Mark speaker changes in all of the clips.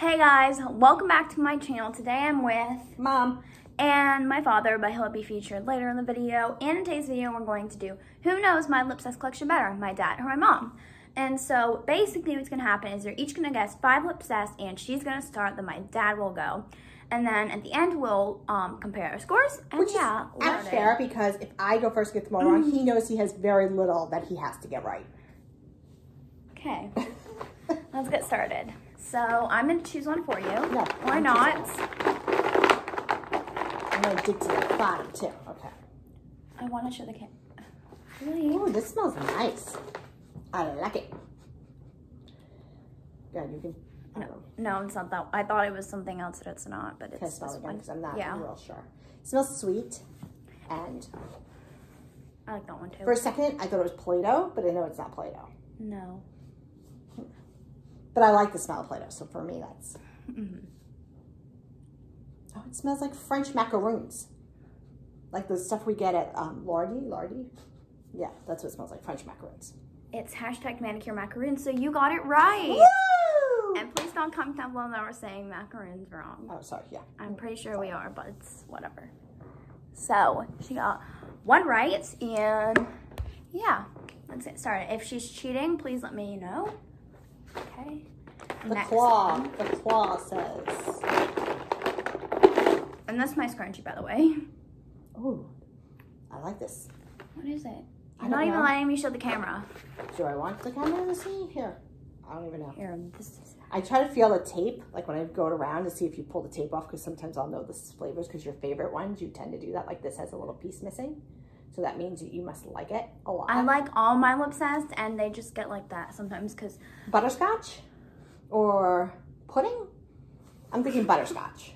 Speaker 1: Hey guys, welcome back to my channel. Today I'm with
Speaker 2: Mom.
Speaker 1: and my father, but he'll be featured later in the video. And in today's video, we're going to do who knows my lip collection better, my dad or my mom. And so basically what's gonna happen is they're each gonna guess five lip and she's gonna start, then my dad will go. And then at the end, we'll um, compare our scores. And
Speaker 2: Which
Speaker 1: yeah,
Speaker 2: is fair because if I go first and get them all wrong, he knows he has very little that he has to get right.
Speaker 1: Okay, let's get started. So I'm gonna choose one for you.
Speaker 2: No,
Speaker 1: or
Speaker 2: I'm
Speaker 1: not.
Speaker 2: I'm gonna dig to the bottom too. Okay.
Speaker 1: I wanna show the kid. Really?
Speaker 2: Ooh, this smells nice. I like it. Yeah, you can. I.
Speaker 1: No, it's not that. I thought it was something else, but it's not. But it's this one.
Speaker 2: Because I'm not
Speaker 1: Yeah,
Speaker 2: real sure. It smells sweet. And
Speaker 1: I like that one too.
Speaker 2: for a second, I thought it was Play-Doh, but I know it's not Play-Doh.
Speaker 1: no.
Speaker 2: But I like the smell of Play-Doh, so for me, that's.
Speaker 1: Mm-hmm.
Speaker 2: Oh, it smells like French macaroons. Like the stuff we get at um, Lardy. Lardy? Yeah, that's what it smells like, French macaroons.
Speaker 1: It's hashtag manicure macaroon, so you got it right.
Speaker 2: Woo!
Speaker 1: And please don't comment down below that we're saying macaroons wrong.
Speaker 2: Oh, sorry, yeah.
Speaker 1: I'm pretty sure we are, but it's whatever. So she got one right, and yeah, let's get started. If she's cheating, please let me know. Okay.
Speaker 2: The
Speaker 1: Next
Speaker 2: claw,
Speaker 1: one.
Speaker 2: the claw says.
Speaker 1: And that's my scrunchie, by the way.
Speaker 2: Oh, I like this.
Speaker 1: What is it?
Speaker 2: I
Speaker 1: You're
Speaker 2: don't
Speaker 1: not even
Speaker 2: know.
Speaker 1: letting me show the camera.
Speaker 2: Do I want the camera to see? Here. I don't even know.
Speaker 1: Here, this is.
Speaker 2: I try to feel the tape, like when I go around to see if you pull the tape off, because sometimes I'll know the flavors, because your favorite ones, you tend to do that. Like this has a little piece missing. So that means you must like it a lot.
Speaker 1: I like all my lip zest, and they just get like that sometimes because
Speaker 2: Butterscotch or pudding? I'm thinking butterscotch.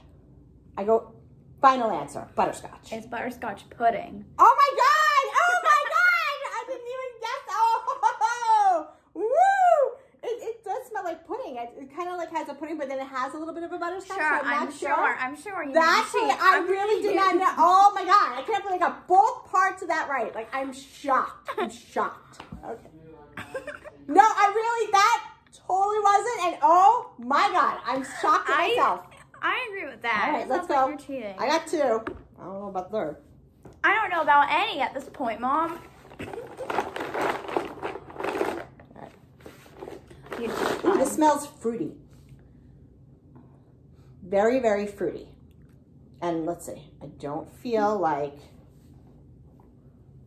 Speaker 2: I go, final answer, butterscotch.
Speaker 1: it's butterscotch pudding.
Speaker 2: Oh my god! Oh my god! I didn't even guess. Oh, woo! It, it does smell like pudding. It, it kind of like has a pudding, but then it has a little bit of a butterscotch.
Speaker 1: Sure,
Speaker 2: so
Speaker 1: I'm
Speaker 2: not
Speaker 1: sure. I'm sure you.
Speaker 2: That's
Speaker 1: didn't.
Speaker 2: I
Speaker 1: I'm
Speaker 2: really did not know. Oh my god! I can't believe I got both parts of that right. Like I'm shocked. I'm shocked. Okay. No, I really that totally wasn't. And oh my god, I'm shocked at
Speaker 1: I,
Speaker 2: myself.
Speaker 1: I agree with that.
Speaker 2: All right,
Speaker 1: It
Speaker 2: let's go.
Speaker 1: like.
Speaker 2: I got two. I don't know about third.
Speaker 1: I don't know about any at this point, Mom.
Speaker 2: Ooh, this smells fruity. Very, very fruity. And let's see, I don't feel like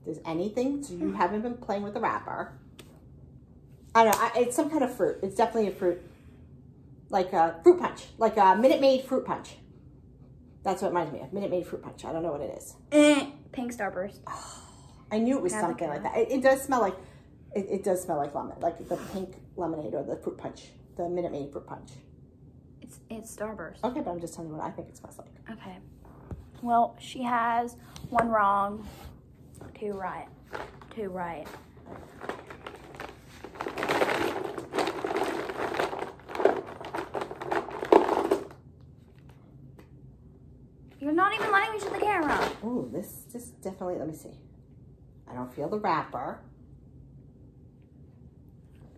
Speaker 2: there's anything, so you haven't been playing with the wrapper. I don't know, I, it's some kind of fruit. It's definitely a fruit. Like a fruit punch, like a Minute Maid fruit punch. That's what it reminds me of, Minute Maid fruit punch. I don't know what it is.
Speaker 1: eh, pink starburst.
Speaker 2: I knew it was something like that. It, it does smell like, it, it does smell like lemon, like the pink lemonade or the fruit punch, the Minute Maid fruit punch.
Speaker 1: It's it's starburst.
Speaker 2: Okay, but I'm just telling you what I think it smells like.
Speaker 1: Okay. Well, she has one wrong, two right, two right. You're not even letting me show the camera.
Speaker 2: Ooh, this just definitely, let me see. I don't feel the wrapper.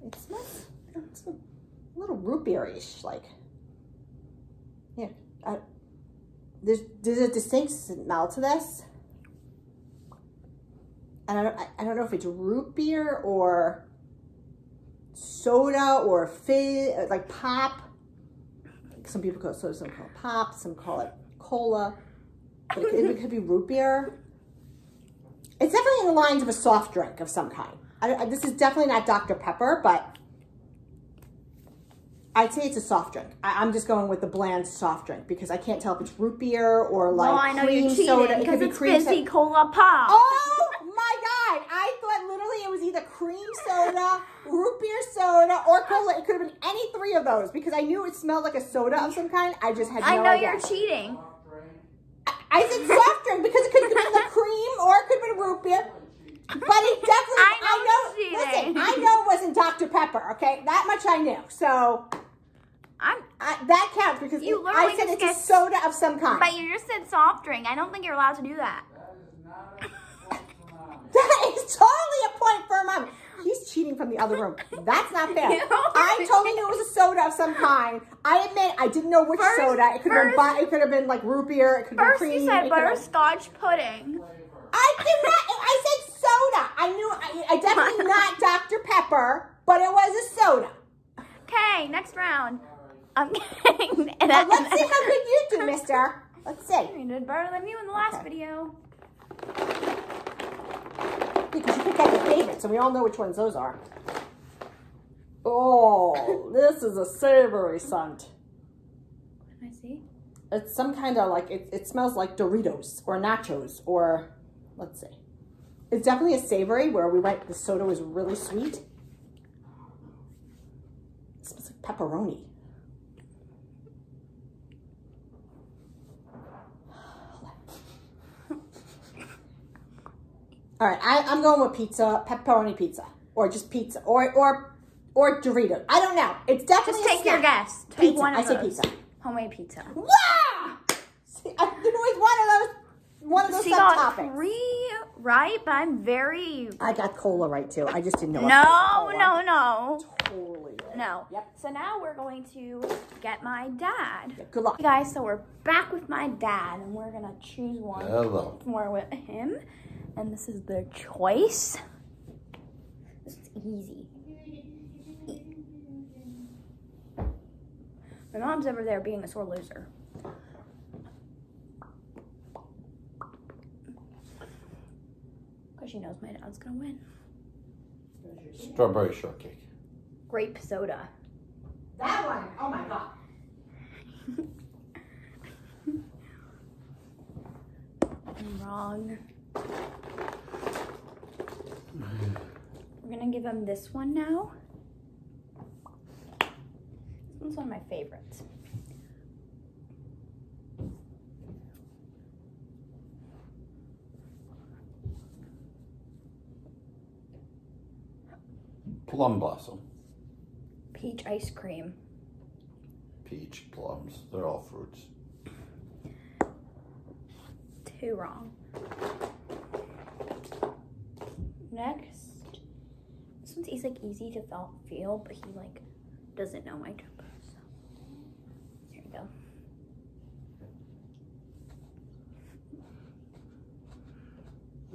Speaker 2: It smells, it's a little root beer-ish, like. Yeah, I, there's, there's a distinct smell to this. And I don't, I, don't know if it's root beer or soda or fizz, uh, like pop. Some people call it soda, some call it pop, some call it cola. But it, could- it could be root beer. It's definitely in the lines of a soft drink of some kind. I, I- this is definitely not Dr. Pepper, but I'd say it's a soft drink. I, I'm just going with the bland soft drink because I can't tell if it's root beer or like
Speaker 1: well, I know
Speaker 2: cream
Speaker 1: you're cheating
Speaker 2: soda. It could be
Speaker 1: it's
Speaker 2: cream
Speaker 1: fizzy
Speaker 2: soda.
Speaker 1: cola pop.
Speaker 2: Oh my! I thought literally it was either cream soda, root beer soda, or cola. It could have been any three of those because I knew it smelled like a soda of some kind. I just had no
Speaker 1: I know
Speaker 2: idea.
Speaker 1: you're cheating.
Speaker 2: I said soft drink because it could have been the cream or it could have been root beer. But it definitely,
Speaker 1: I know
Speaker 2: I know, listen. I know it wasn't Dr. Pepper, okay? That much I knew. So
Speaker 1: I'm,
Speaker 2: I, that counts because
Speaker 1: You
Speaker 2: it- I said it's a soda of some kind.
Speaker 1: but you just said soft drink. I don't think you're allowed to do that.
Speaker 2: Totally a point for a mom. He's cheating from the other room. That's not fair.
Speaker 1: You
Speaker 2: I totally knew it was a soda of some kind. I admit I didn't know which
Speaker 1: First-
Speaker 2: soda. It could have been it could have been like root beer. It could have been
Speaker 1: First
Speaker 2: cream.
Speaker 1: you said
Speaker 2: it could have-
Speaker 1: butterscotch pudding.
Speaker 2: I did not. I said soda. I knew. I, I definitely not Dr Pepper, but it was a soda.
Speaker 1: Okay, next round. I'm kidding. And
Speaker 2: Now,
Speaker 1: then-
Speaker 2: let's see how good you do, Mister. Let's see.
Speaker 1: You did better than you in the last
Speaker 2: Okay.
Speaker 1: video.
Speaker 2: Because you picked out your favorites, and we all know which ones those are. Oh, this is a savory scent.
Speaker 1: Can I see?
Speaker 2: It's some kind of like it, it smells like Doritos or nachos or let's see. It's definitely a savory where we went the soda was really sweet. It smells like pepperoni. All right, I, I'm going with pizza, pepperoni pizza, or just pizza, or or or Doritos. I don't know. It's definitely
Speaker 1: Just
Speaker 2: a
Speaker 1: take your guess. Take
Speaker 2: Pizza.
Speaker 1: one of
Speaker 2: I say
Speaker 1: those.
Speaker 2: pizza.
Speaker 1: Homemade pizza.
Speaker 2: Wow! See, I can always one of those, one of those
Speaker 1: She got
Speaker 2: subtopics.
Speaker 1: three right, but I'm very
Speaker 2: I got cola right too. I just didn't know.
Speaker 1: no,
Speaker 2: what
Speaker 1: no, no,
Speaker 2: Totally. right.
Speaker 1: no.
Speaker 2: Yep.
Speaker 1: So now we're going to get my dad.
Speaker 2: Yeah, Good luck.
Speaker 1: Hey guys, so we're back with my dad, and we're gonna choose one
Speaker 3: Hello.
Speaker 1: more with him, and this is their choice. This is easy. My mom's over there being a sore loser. Because she knows my dad's gonna win.
Speaker 3: Strawberry shortcake.
Speaker 1: Grape soda.
Speaker 2: That one. Oh my god.
Speaker 1: I'm wrong. We're gonna give him this one now. This one's one of my favorites.
Speaker 3: Plum blossom.
Speaker 1: Peach ice cream.
Speaker 3: Peach, plums. They're all fruits.
Speaker 1: Too wrong. Next. This one's he's like easy to feel, feel but he like doesn't know my jumbo. So here we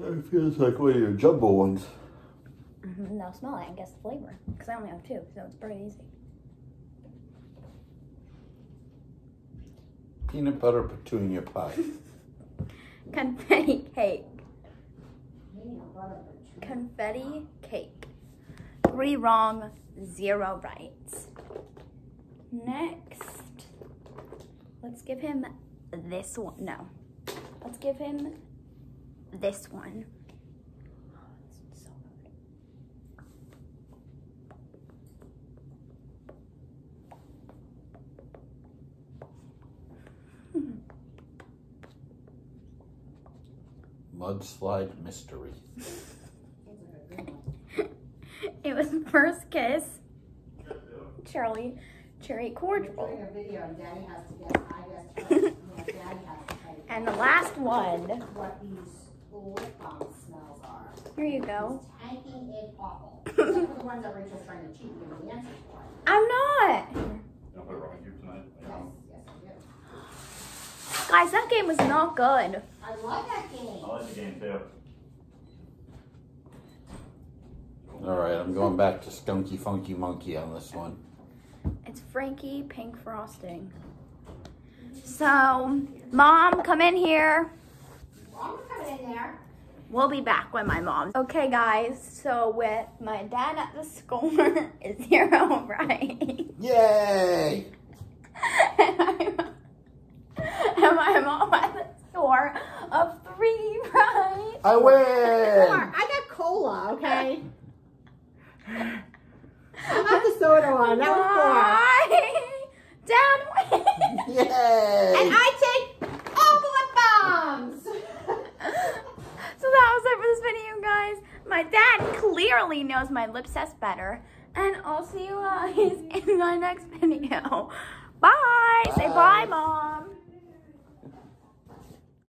Speaker 1: go.
Speaker 3: It feels like one of your jumbo ones.
Speaker 1: Mhm, Now smell it and guess the flavor. Because I only have two, so it's pretty easy.
Speaker 3: Peanut butter petunia pie.
Speaker 1: Confetti cake. Confetti cake. Three wrong, zero right. Next, let's give him this one. No, let's give him this one.
Speaker 3: Mudslide mystery.
Speaker 1: It was first kiss. Charlie, cherry cordial.
Speaker 2: a video and Daddy has to guess. I guess. Daddy has to tell you
Speaker 1: And the last one.
Speaker 2: what these smells are.
Speaker 1: Here you go.
Speaker 2: Tanking it awful. Except for the ones that Rachel's trying to cheat to give me the answers for.
Speaker 1: I'm not.
Speaker 4: Don't put it here tonight.
Speaker 2: Yes, yes, I do.
Speaker 1: Guys, that game was not good.
Speaker 2: I love that game.
Speaker 4: I like the game too.
Speaker 3: All right, I'm going back to Skunky Funky Monkey on this one.
Speaker 1: It's Frankie Pink Frosting. So, Mom, come in here.
Speaker 2: I'm coming in there.
Speaker 1: We'll be back when my mom. Okay, guys, so with my dad at the score is zero right.
Speaker 3: Yay!
Speaker 1: and, my, and my mom at the score of three right.
Speaker 3: I
Speaker 2: Four.
Speaker 3: win!
Speaker 2: I got cola, okay? I got the soda one. That was
Speaker 1: Why? Dad wins.
Speaker 2: four. And I take all the lip balms.
Speaker 1: So that was it for this video, guys. My dad clearly knows my lipsess better. And I'll see you guys in my next video. Bye. Say bye,
Speaker 3: Bye.
Speaker 1: Mom.